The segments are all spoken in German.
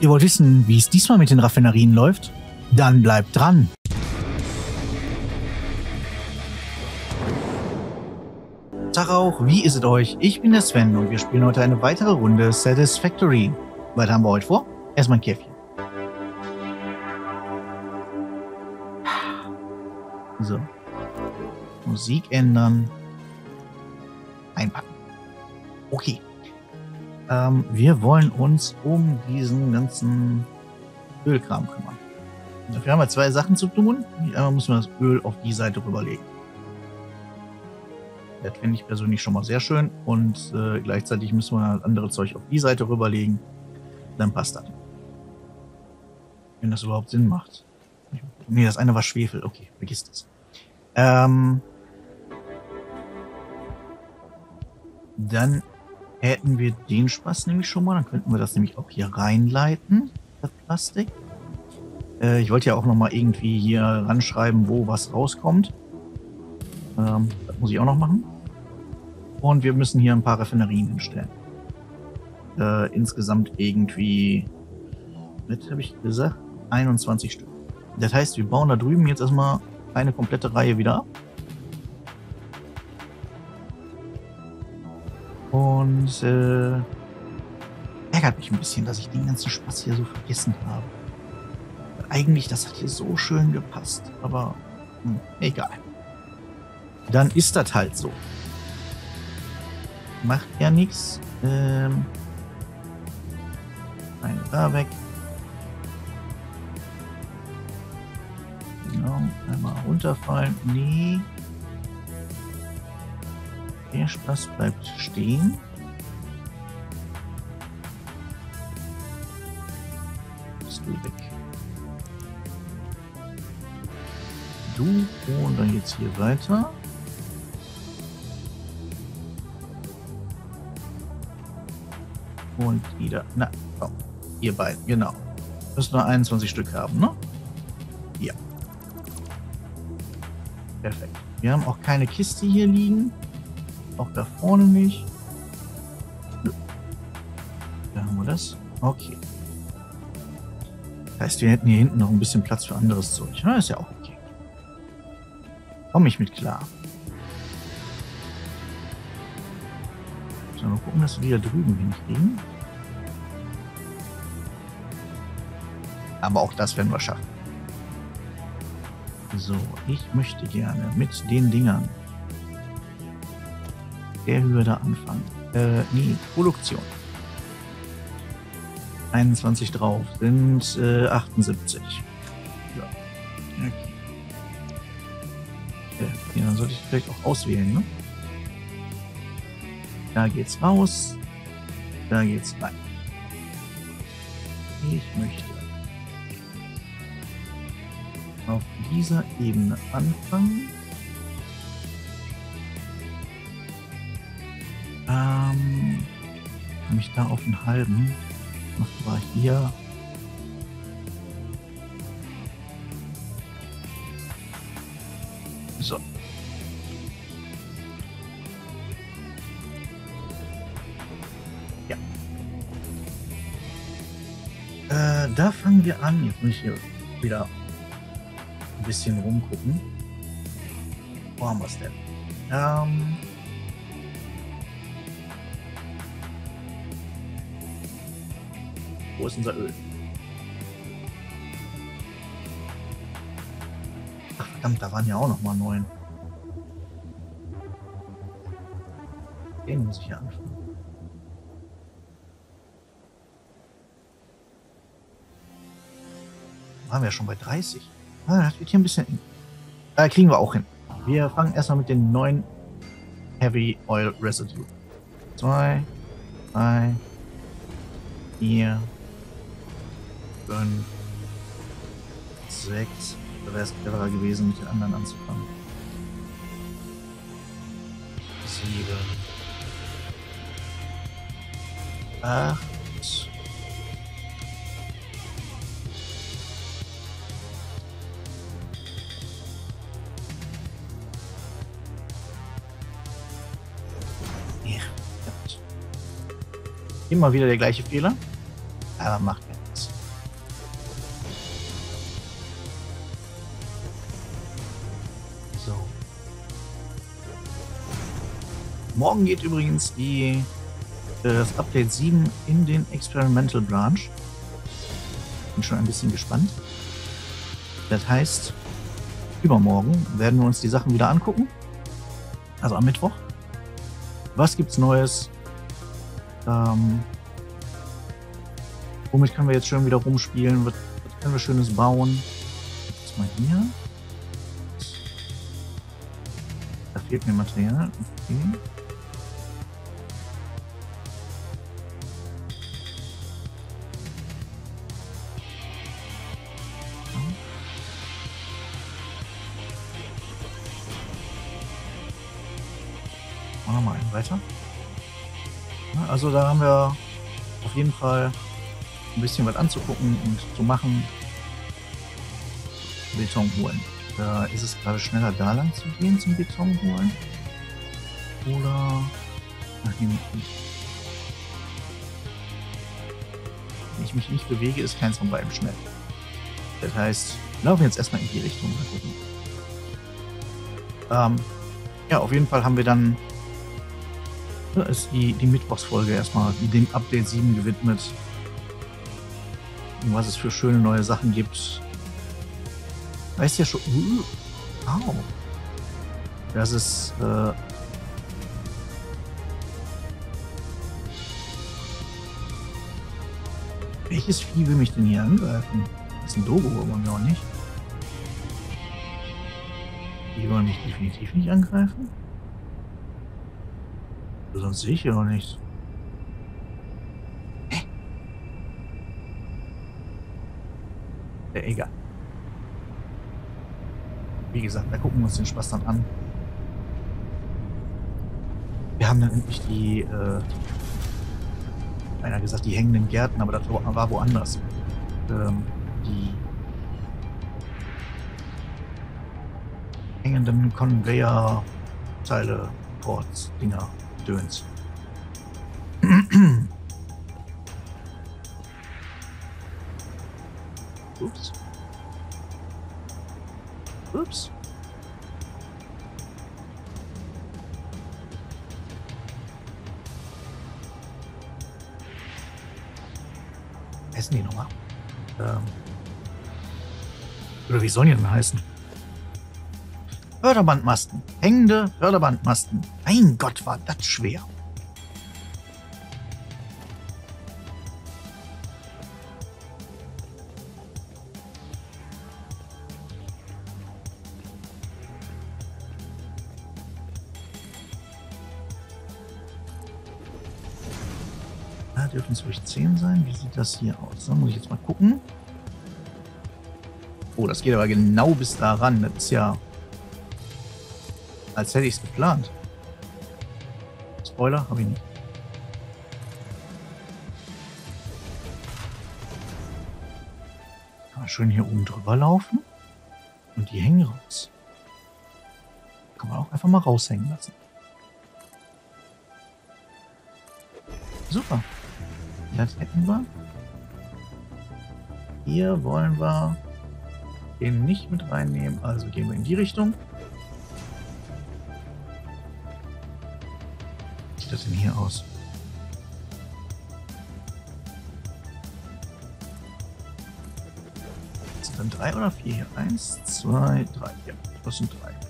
Ihr wollt wissen, wie es diesmal mit den Raffinerien läuft? Dann bleibt dran! Tag auch, wie ist es euch? Ich bin der Sven und wir spielen heute eine weitere Runde Satisfactory. Was haben wir heute vor? Erstmal ein Käffchen. So. Musik ändern. Einpacken. Okay. Ähm, wir wollen uns um diesen ganzen Ölkram kümmern. Dafür haben wir zwei Sachen zu tun. Einmal müssen wir das Öl auf die Seite rüberlegen. Das finde ich persönlich schon mal sehr schön. Und äh, gleichzeitig müssen wir andere Zeug auf die Seite rüberlegen. Dann passt das. Wenn das überhaupt Sinn macht. Nee, das eine war Schwefel. Okay, vergiss das. Ähm, dann hätten wir den Spaß nämlich schon mal. Dann könnten wir das nämlich auch hier reinleiten, das Plastik. Äh, ich wollte ja auch noch mal irgendwie hier ranschreiben, wo was rauskommt. Ähm, das muss ich auch noch machen. Und wir müssen hier ein paar Raffinerien hinstellen. Äh, insgesamt irgendwie, was habe ich gesagt? 21 Stück. Das heißt, wir bauen da drüben jetzt erstmal eine komplette Reihe wieder ab. Und äh, ärgert mich ein bisschen, dass ich den ganzen Spaß hier so vergessen habe. Eigentlich, das hat hier so schön gepasst, aber hm, egal. Dann ist das halt so. Macht ja nichts. Ähm, eine da weg. Genau, einmal runterfallen. Nee. Der Spaß bleibt stehen. Bist du weg. Du und dann geht's hier weiter. Und wieder. Na, komm. Ihr beiden, genau. Müssen wir 21 Stück haben, ne? Ja. Perfekt. Wir haben auch keine Kiste hier liegen. Auch da vorne nicht. Da haben wir das. Okay. Das heißt, wir hätten hier hinten noch ein bisschen Platz für anderes Zeug. Na, ist ja auch okay. Komme ich mit klar. So, mal gucken, dass wir wieder drüben hinkriegen. Aber auch das werden wir schaffen. So, ich möchte gerne mit den Dingern der da anfangen. Äh, nee, Produktion. 21 drauf sind äh, 78. Ja. Okay. Ja, dann sollte ich vielleicht auch auswählen, ne? Da geht's raus. Da geht's rein. Ich möchte auf dieser Ebene anfangen. Ähm, komme ich da auf einen halben? Mach war hier. So. Ja. Äh, da fangen wir an. Jetzt muss ich hier wieder ein bisschen rumgucken. Wo haben wir es denn? Ähm, Wo ist unser Öl? Ach verdammt, da waren ja auch noch mal neun. Den muss ich ja anfangen. Waren wir schon bei 30? Ah, das wird hier ein bisschen eng. Da kriegen wir auch hin. Wir fangen erstmal mit den neuen Heavy Oil Residue. Zwei, drei, vier, fünf, sechs. Wäre es cleverer gewesen, mit den anderen anzufangen. Sieben. Acht. Immer wieder der gleiche Fehler. Aber macht Morgen geht übrigens die, äh, das Update 7 in den Experimental Branch. Bin schon ein bisschen gespannt. Das heißt, übermorgen werden wir uns die Sachen wieder angucken. Also am Mittwoch. Was gibt's Neues? Ähm, womit können wir jetzt schön wieder rumspielen? Was, was können wir Schönes bauen? Was mal hier? Da fehlt mir Material. Okay. Machen wir mal einen weiter. Also da haben wir auf jeden Fall ein bisschen was anzugucken und zu machen. Beton holen. Da ist es gerade schneller da lang zu gehen zum Beton holen. Oder nach hinten. Wenn ich mich nicht bewege, ist keins von beiden schnell. Das heißt, wir laufen jetzt erstmal in die Richtung. Mal gucken. Ähm, ja, auf jeden Fall haben wir dann da ist die, die Mittwochsfolge erstmal dem Update 7 gewidmet. Und was es für schöne neue Sachen gibt. Weißt ja schon. Uh, au. Das ist. Äh, welches Vieh will mich denn hier angreifen? Das ist ein Dogo, wollen wir auch nicht. Die wollen mich definitiv nicht angreifen. Sonst sehe ich hier auch nichts. Hä? Ja, egal. Wie gesagt, wir gucken uns den Spaß dann an. Wir haben dann endlich die, äh, einer gesagt, die hängenden Gärten, aber das war woanders. Ähm, die hängenden Conveyor-Teile, Ports, Dinger. Döns. Ups. Ups. Heißen die nochmal? Ähm. Oder wie sollen die denn heißen? Förderbandmasten. Hängende Förderbandmasten. Mein Gott, war das schwer. Da dürfen es ruhig 10 sein. Wie sieht das hier aus? Da muss ich jetzt mal gucken. Oh, das geht aber genau bis da ran. Das ist ja als hätte ich es geplant. Spoiler, habe ich nicht. Kann man schön hier oben drüber laufen. Und die hängen raus. Kann man auch einfach mal raushängen lassen. Super. Das hätten wir. Hier wollen wir den nicht mit reinnehmen. Also gehen wir in die Richtung. Sieht das denn hier aus? Sind dann drei oder vier hier? Eins, zwei, drei. Ja, das sind drei.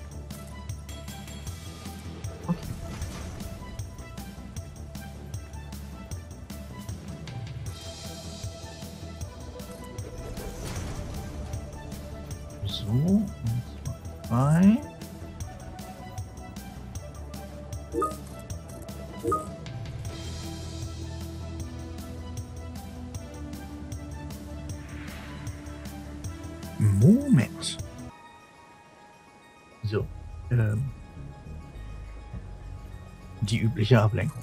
Die übliche Ablenkung.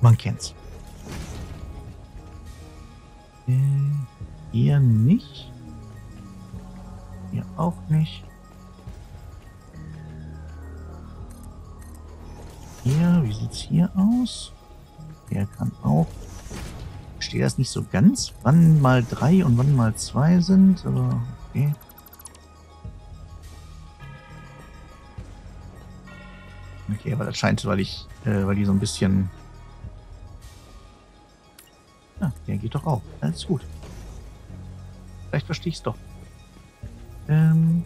Man kennt's. Äh, hier nicht. Hier auch nicht. Hier, wie sieht's hier aus? Der kann auch. Verstehe das nicht so ganz, wann mal drei und wann mal zwei sind, aber okay. Okay, aber das scheint, weil ich, äh, weil die so ein bisschen... Ja, der geht doch auch. Alles gut. Vielleicht verstehe ich es doch. Ähm...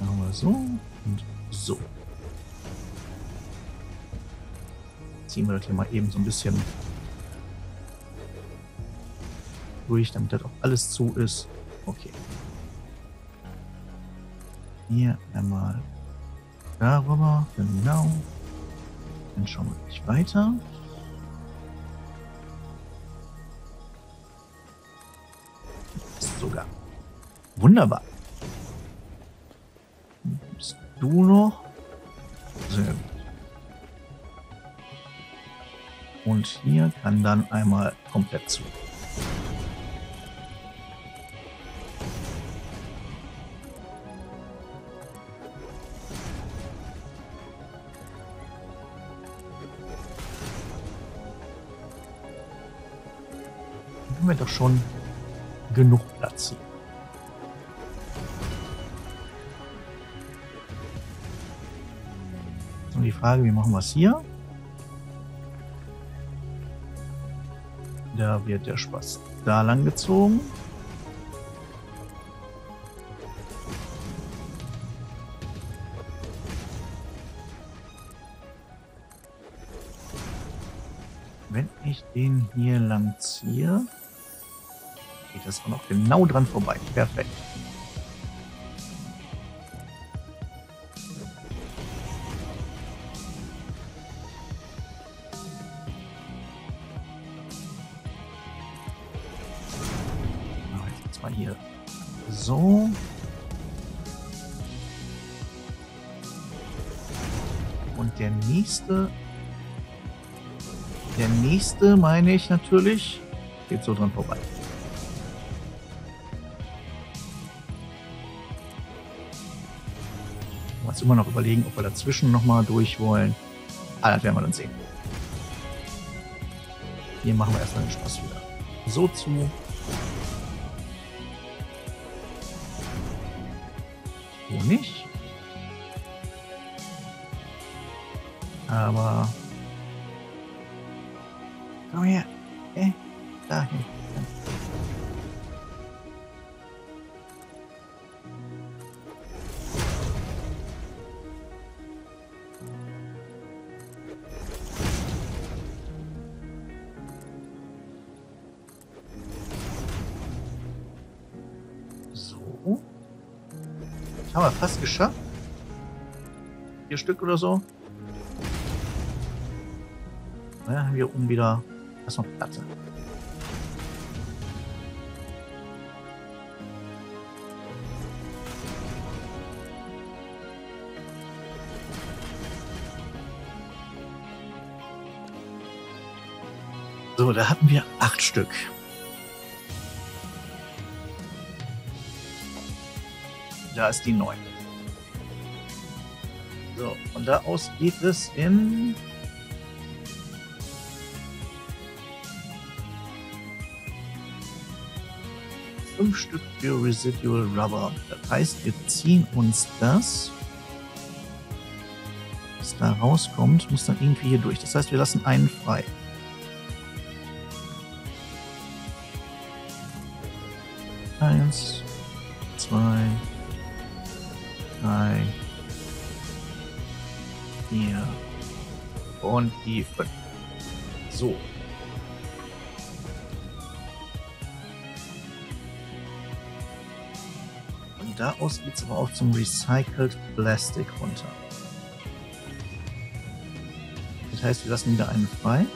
Machen wir so und so. Ziehen wir das hier mal eben so ein bisschen durch, damit das auch alles zu ist. Okay. Hier einmal darüber, genau. Dann schauen wir gleich weiter. Sogar. Wunderbar. Bist du noch? Sehr gut. Und hier kann dann einmal komplett zu. Doch schon genug Platz hier. Und die Frage, wie machen wir es hier? Da wird der Spaß da lang gezogen. Wenn ich den hier lang ziehe, geht das auch noch genau dran vorbei. Perfekt. Jetzt mal hier so. Und der nächste, der nächste meine ich natürlich, geht so dran vorbei. Immer noch überlegen, ob wir dazwischen nochmal durch wollen. Ah, das werden wir dann sehen. Hier machen wir erstmal den Spaß wieder so zu. Wo nicht. Aber... Komm her. Hey, dahin. Geschafft. Vier Stück oder so. Ja, haben wir oben wieder erstmal Platte. So, da hatten wir acht Stück. Da ist die 9. So, von da aus geht es in... Fünf Stück für Residual Rubber. Das heißt, wir ziehen uns das, was da rauskommt, muss dann irgendwie hier durch. Das heißt, wir lassen einen frei. Und die fünf. So. Und da aus geht es aber auch zum Recycled Plastic runter. Das heißt, wir lassen wieder einen frei.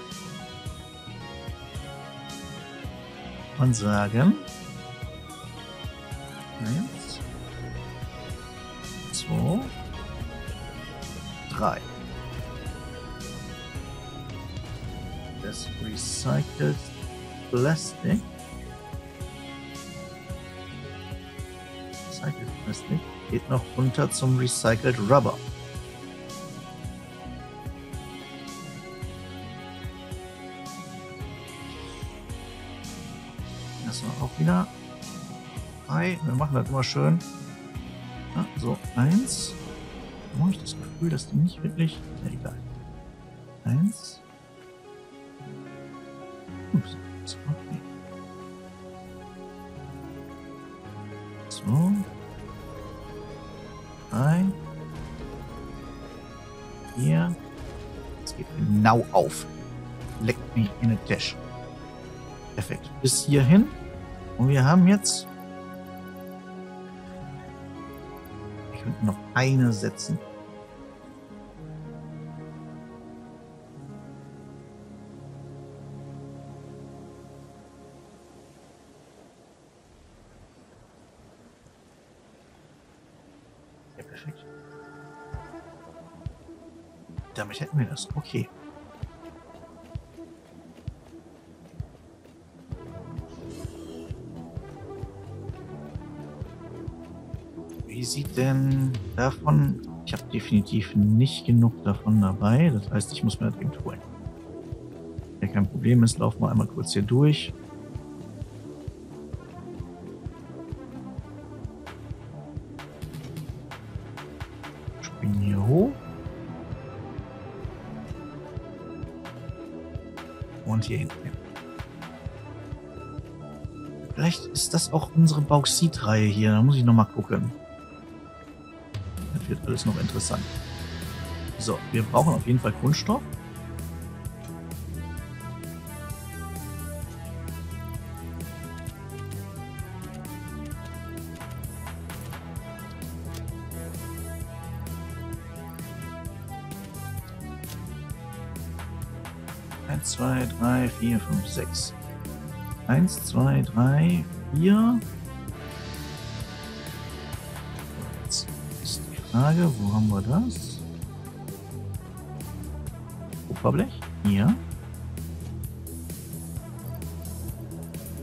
Und sagen, eins, zwei, drei. Das Recycled Plastic. Recycled Plastic geht noch runter zum Recycled Rubber. Das war auch wieder frei. Wir machen das immer schön. Ja, So, eins. Habe ich das Gefühl, dass die nicht wirklich... Ja, egal. Bis hierhin. Und wir haben jetzt... Ich könnte noch eine setzen. Damit hätten wir das. Okay. Denn davon... Ich habe definitiv nicht genug davon dabei. Das heißt, ich muss mir das eben holen. Ja, kein Problem ist, laufen wir einmal kurz hier durch. Springen hier hoch. Und hier hinten. hin. Vielleicht ist das auch unsere Bauxit-Reihe hier. Da muss ich nochmal gucken. Wird alles noch interessant. So, wir brauchen auf jeden Fall Kunststoff. Eins, zwei, drei, vier, fünf, sechs. Eins, zwei, drei, vier. Frage, wo haben wir das? Kupferblech? Hier.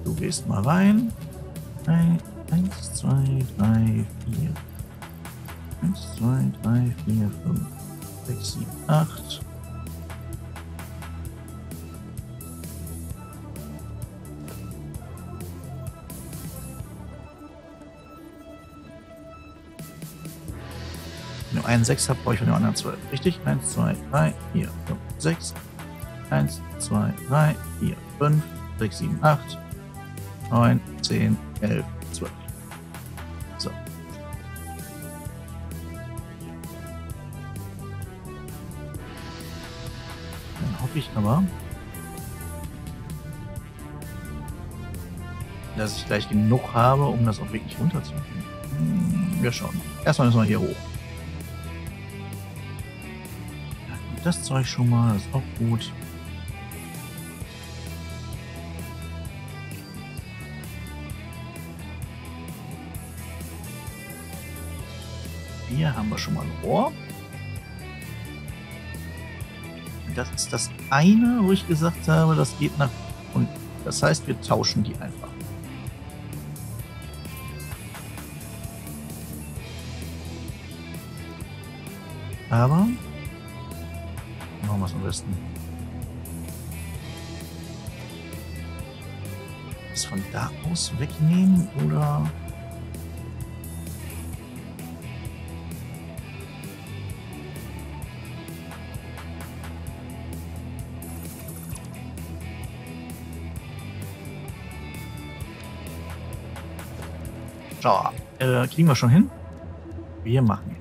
Du gehst mal rein. Ein, eins, zwei, drei, vier. Eins, zwei, drei, vier, fünf, sechs, sieben, acht. Wenn ihr einen 6 habt, brauche ich von dem anderen 12. Richtig? 1, 2, 3, 4, 5, 6. 1, 2, 3, 4, 5, 6, 7, 8, 9, 10, 11, 12. So. Dann hoffe ich aber, dass ich gleich genug habe, um das auch wirklich runterzukriegen. Hm, Wir schauen. Erstmal müssen wir hier hoch. Das Zeug schon mal, ist auch gut. Hier haben wir schon mal ein Rohr. Das ist das eine, wo ich gesagt habe, das geht nach unten. Das heißt, wir tauschen die einfach. Aber machen wir es am besten. Das von da aus wegnehmen oder Schau, äh, kriegen wir schon hin? Wir machen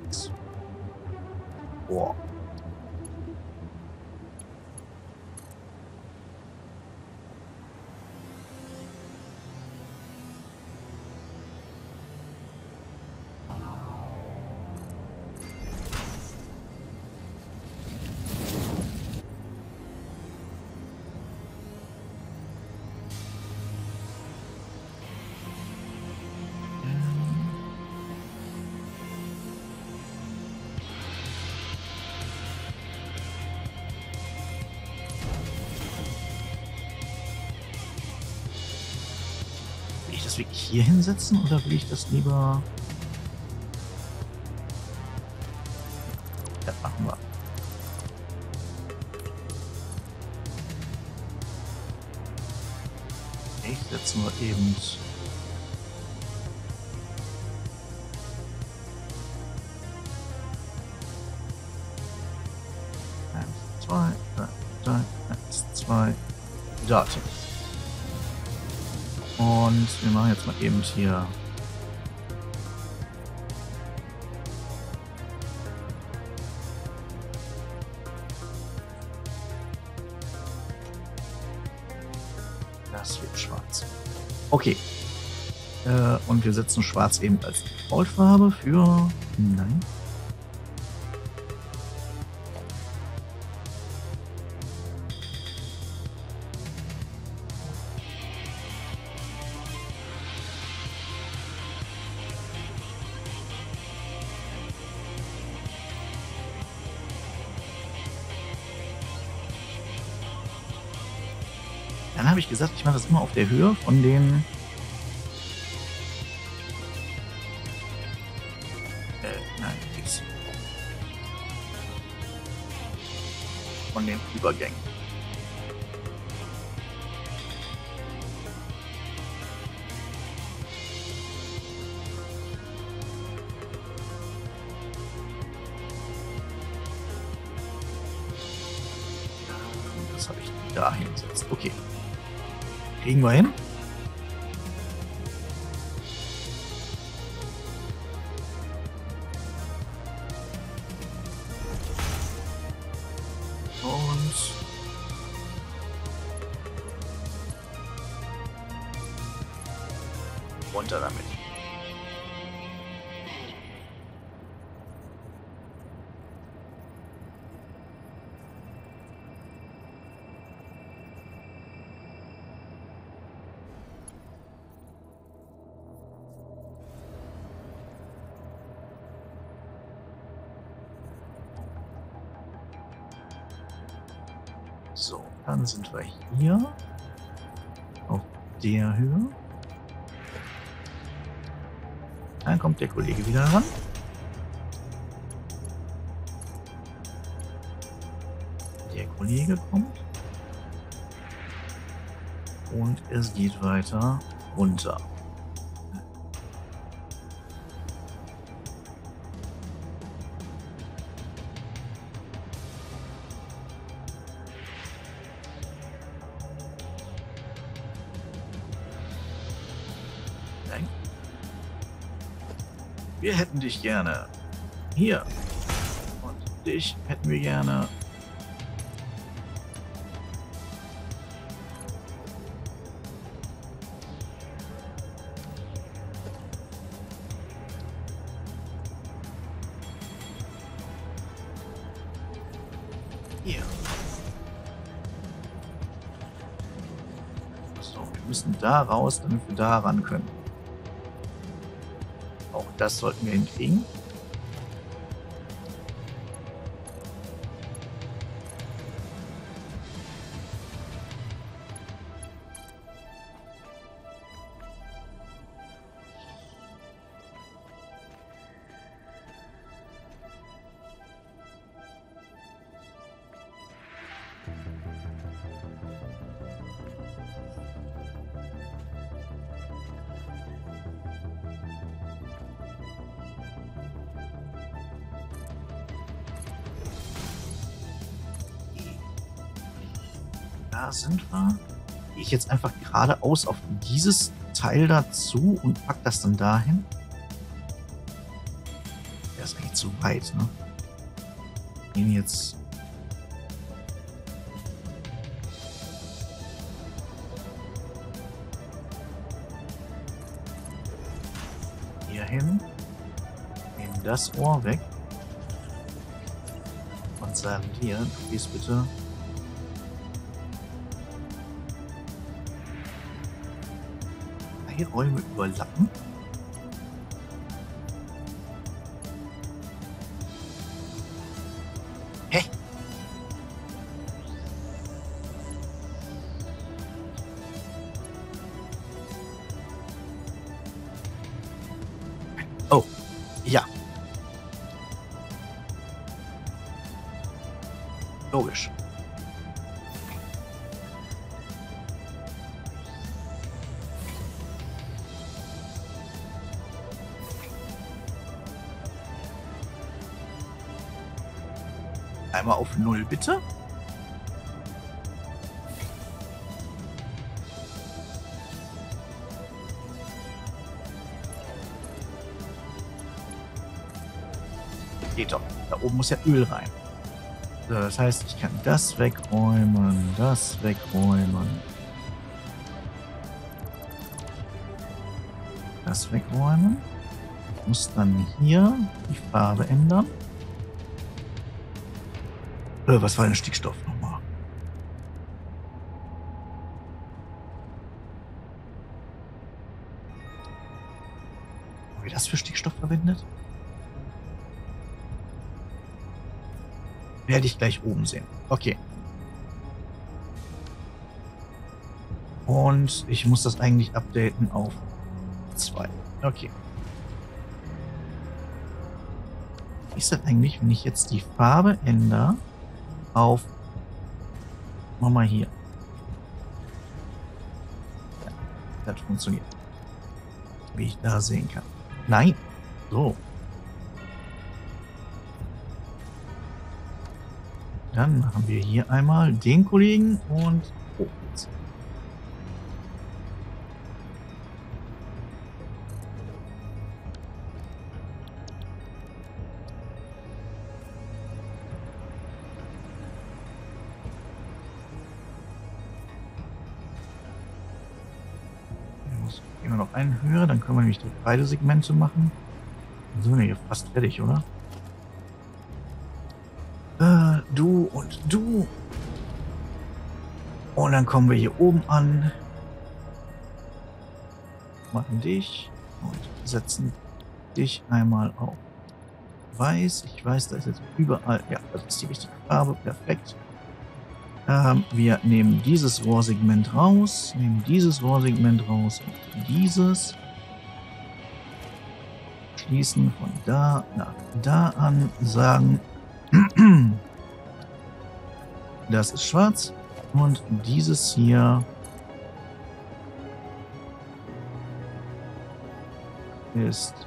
wirklich hier hinsetzen oder will ich das lieber... Das machen wir. Ich setze mal eben... Eins, zwei, eins, zwei, eins, zwei. Datum. Wir machen jetzt mal eben hier Das wird schwarz. Okay. Äh, und wir setzen schwarz eben als Default-Farbe für... Nein. Gesagt, ich mache das immer auf der Höhe von den äh, nein, nix. Von den Übergängen. Das habe ich da hingesetzt. Okay. Kriegen wir hin. Kollege kommt. Und es geht weiter runter. Wir hätten dich gerne. Hier. Und dich hätten wir gerne. Da raus, damit wir da ran können. Auch das sollten wir hinkriegen. Da sind wir. Gehe ich jetzt einfach geradeaus auf dieses Teil dazu und pack das dann dahin? Der ist eigentlich zu weit, ne? Den jetzt. Hier hin. Nehmen das Ohr weg. Und sagen dir, du gehst bitte drei Räume überlappen. Hä? bitte? Geht doch. Da oben muss ja Öl rein. So, das heißt, ich kann das wegräumen, das wegräumen. Das wegräumen. Ich muss dann hier die Farbe ändern. Äh, was war denn Stickstoff nochmal? Haben wir das für Stickstoff verwendet? Werde ich gleich oben sehen. Okay. Und ich muss das eigentlich updaten auf 2. Okay. Wie ist das eigentlich, wenn ich jetzt die Farbe ändere auf... Mach mal hier. Ja, das funktioniert. Wie ich da sehen kann. Nein. So. Dann machen wir hier einmal den Kollegen und oh, jetzt. Wir nämlich beide Segmente machen. Dann sind wir hier fast fertig, oder? Äh, du und du. Und dann kommen wir hier oben an. Machen dich und setzen dich einmal auf weiß. Ich weiß, da ist jetzt überall. Ja, das ist die richtige Farbe. Perfekt. Ähm, wir nehmen dieses Rohrsegment raus, nehmen dieses Rohrsegment raus und dieses. Schließen von da nach da an, sagen das ist schwarz. Und dieses hier ist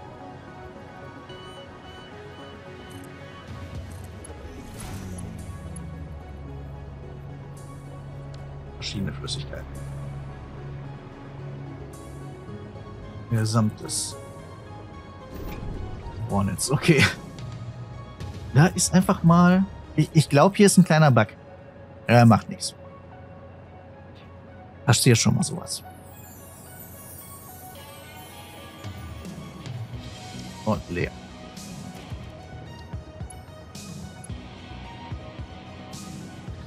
verschiedene Flüssigkeiten. Gesamtes Rohrnetz. Okay. Da ist einfach mal... Ich, ich glaube, hier ist ein kleiner Bug. Er macht nichts. Hast du hier schon mal sowas? Und leer.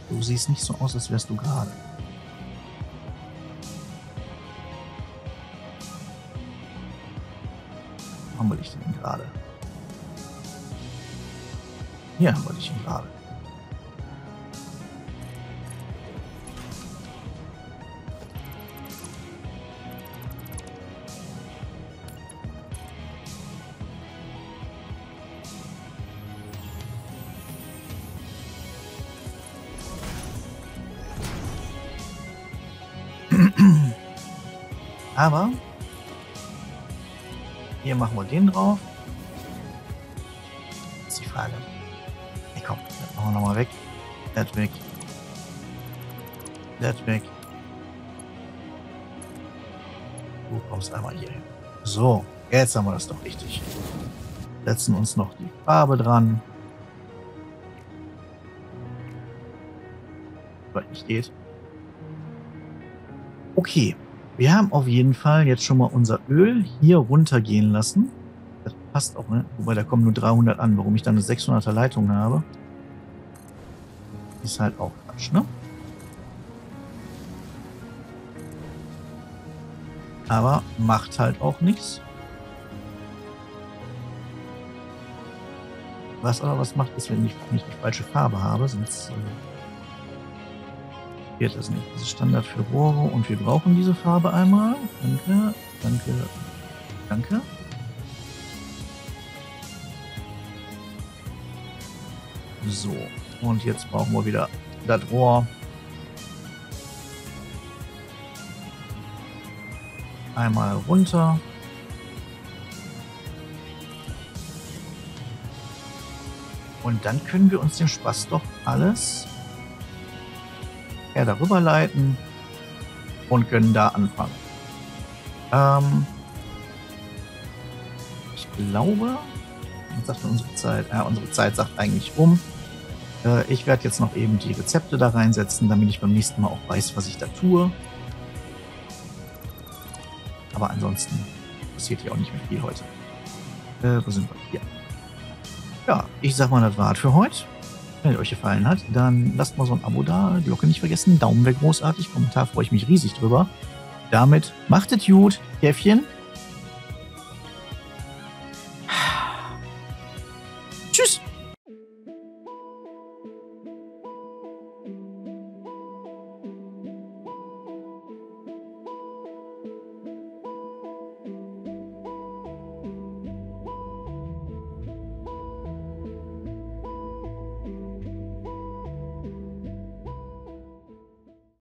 Du siehst nicht so aus, als wärst du gerade. Warum will ich denn gerade? Hier wollte ich ihn gerade. Aber hier machen wir den drauf. Das weg. Das weg. Du kommst einmal hier hin. So, jetzt haben wir das doch richtig. Setzen uns noch die Farbe dran. Weil nicht geht. Okay. Wir haben auf jeden Fall jetzt schon mal unser Öl hier runtergehen lassen. Das passt auch, ne? Wobei, da kommen nur 300 an. Warum ich dann eine 600er Leitung habe, ist halt auch Quatsch, ne? Aber macht halt auch nichts. Was aber was macht, ist, wenn ich nicht die falsche Farbe habe, sonst... Äh geht es nicht. Das ist Standard für Rohre und wir brauchen diese Farbe einmal. Danke, danke, danke. So, und jetzt brauchen wir wieder das Rohr. Einmal runter. Und dann können wir uns den Spaß doch alles er darüber leiten und können da anfangen. Ähm, ich glaube, Was sagt unsere Zeit? Ja, unsere Zeit sagt eigentlich um. Äh, ich werde jetzt noch eben die Rezepte da reinsetzen, damit ich beim nächsten Mal auch weiß, was ich da tue. Aber ansonsten passiert hier auch nicht mehr viel heute. Äh, wo sind wir? Hier. Ja, ich sag mal, das war's für heute. Wenn es euch gefallen hat, dann lasst mal so ein Abo da, Glocke nicht vergessen, Daumen wäre großartig, Kommentar freue ich mich riesig drüber. Damit macht es gut, Käffchen